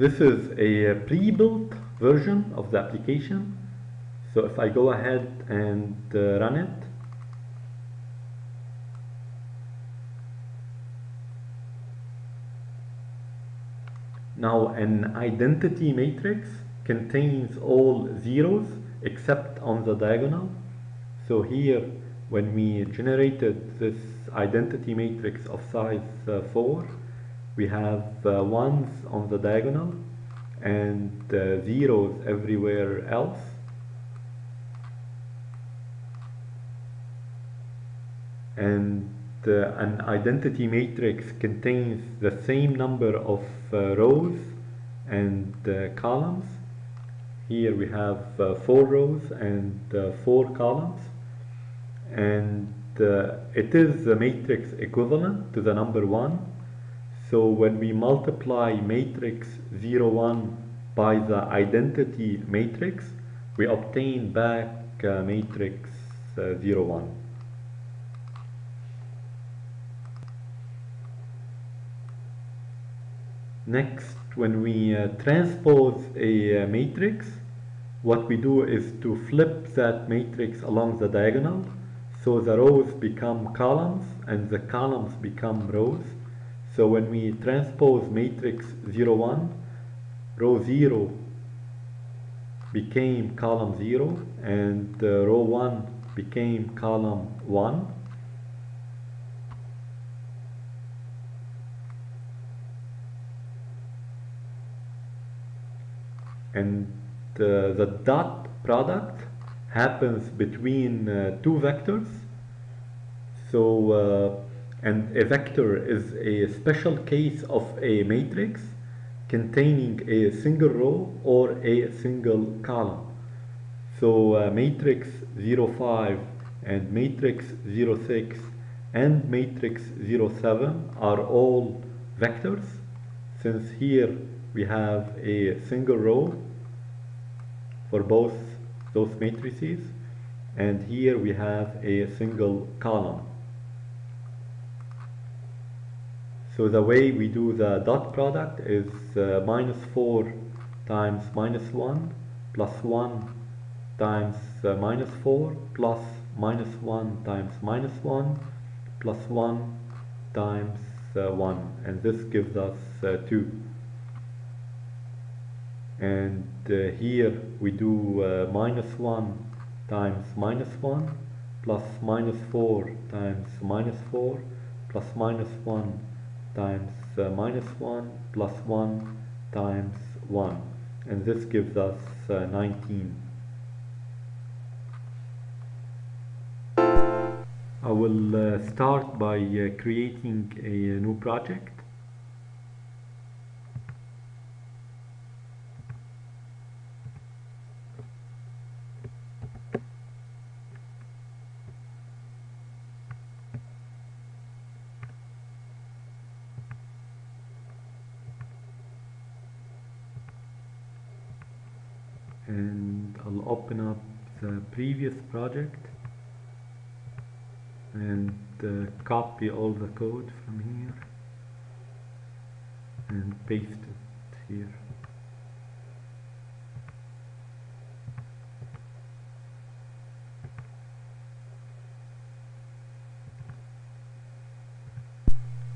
This is a pre-built version of the application. So if I go ahead and uh, run it, now an identity matrix contains all zeros except on the diagonal. So here, when we generated this identity matrix of size uh, 4, we have uh, ones on the diagonal and uh, zeros everywhere else. And uh, an identity matrix contains the same number of uh, rows and uh, columns. Here we have uh, four rows and four columns. And it is the matrix equivalent to the number 1. So when we multiply matrix 0, 1 by the identity matrix, we obtain back uh, matrix uh, 0, 1. Next, when we uh, transpose a uh, matrix, what we do is to flip that matrix along the diagonal so the rows become columns and the columns become rows. So when we transpose matrix 0, 1, row 0 became column 0 and uh, row 1 became column 1. And uh, the dot product happens between uh, two vectors. So, uh, and a vector is a special case of a matrix containing a single row or a single column. So, uh, matrix 05 and matrix 06 and matrix 07 are all vectors since here we have a single row for both those matrices and here we have a single column. So the way we do the dot product is uh, minus 4 times minus 1 plus 1 times uh, minus 4 plus minus 1 times minus 1 plus 1 times uh, 1 and this gives us uh, 2 and uh, here we do uh, minus 1 times minus 1 plus minus 4 times minus 4 plus minus 1 times uh, minus 1 plus 1 times 1 and this gives us uh, 19 I will uh, start by uh, creating a new project and I'll open up the previous project and uh, copy all the code from here and paste it here.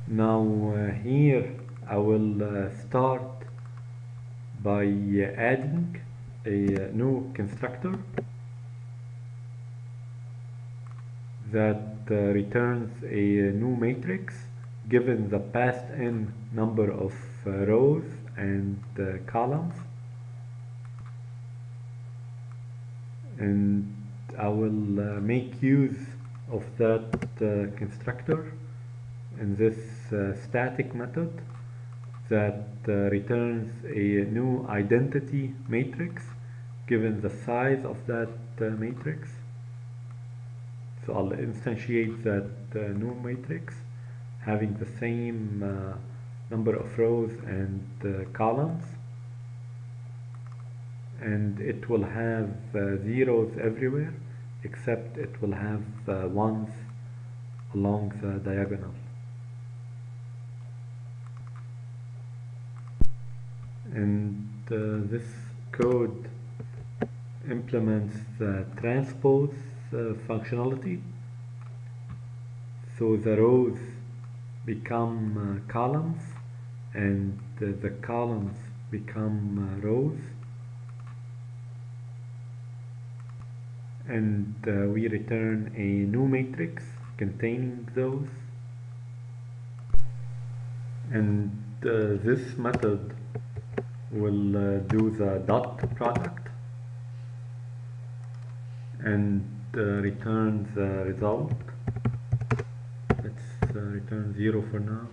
Now uh, here I will uh, start by uh, adding a uh, new constructor that uh, returns a new matrix given the passed in number of uh, rows and uh, columns. And I will uh, make use of that uh, constructor in this uh, static method that uh, returns a new identity matrix given the size of that uh, matrix. So I'll instantiate that uh, new matrix having the same number of rows and columns and it will have uh, zeros everywhere except it will have uh, ones along the diagonal and uh, this code implements the transpose uh, functionality. So the rows become uh, columns and uh, the columns become uh, rows. And uh, we return a new matrix containing those. And this method will uh, do the dot product and uh, return the result. Let's uh, return 0 for now.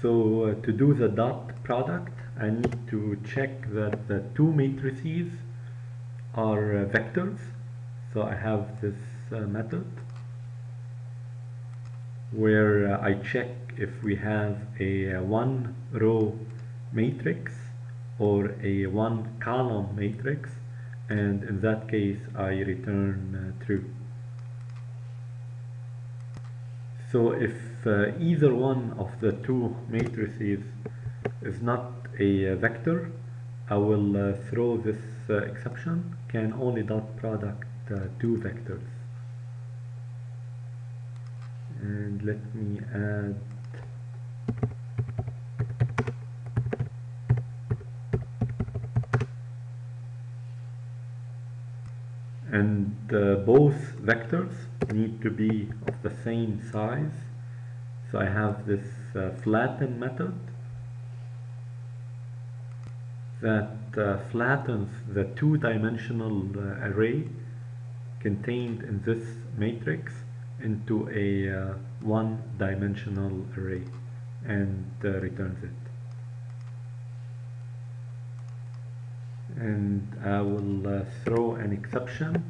So uh, to do the dot product I need to check that the two matrices are uh, vectors so I have this uh, method where I check if we have a one row matrix or a one column matrix and in that case I return uh, true. So if uh, either one of the two matrices is not a uh, vector I will uh, throw this uh, exception can only dot product uh, two vectors. And let me add and uh, both vectors need to be of the same size. So I have this uh, flatten method that uh, flattens the two-dimensional uh, array contained in this matrix into a uh, one-dimensional array and uh, returns it and I will uh, throw an exception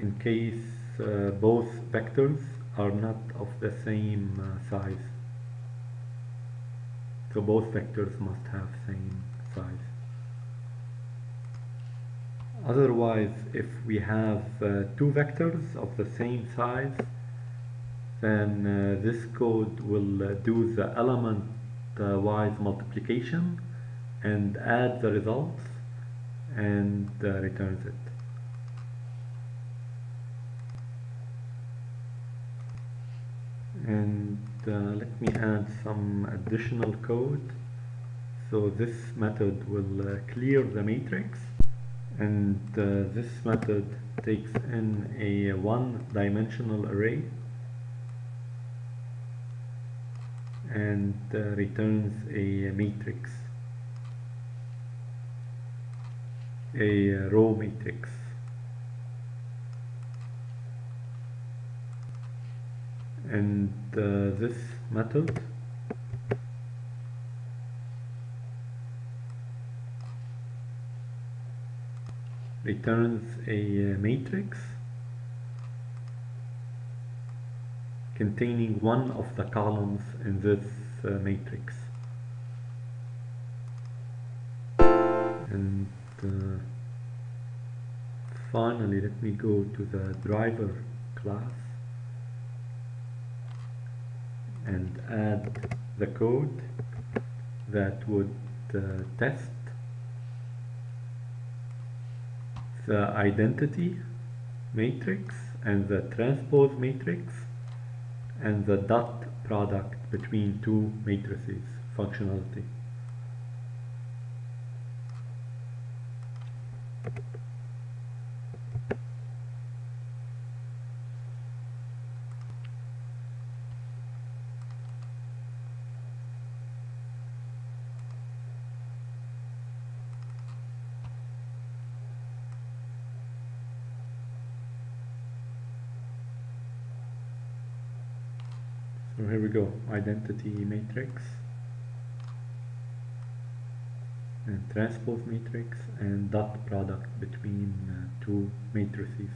in case uh, both vectors are not of the same uh, size. So both vectors must have same size. Otherwise if we have uh, two vectors of the same size then uh, this code will uh, do the element uh, wise multiplication and add the results and uh, returns it. And uh, let me add some additional code. So this method will uh, clear the matrix and uh, this method takes in a one-dimensional array and uh, returns a matrix a row matrix and uh, this method returns a uh, matrix containing one of the columns in this uh, matrix. And uh, finally let me go to the driver class and add the code that would uh, test the identity matrix and the transpose matrix and the dot product between two matrices functionality. So here we go, identity matrix and transpose matrix and dot product between uh, two matrices.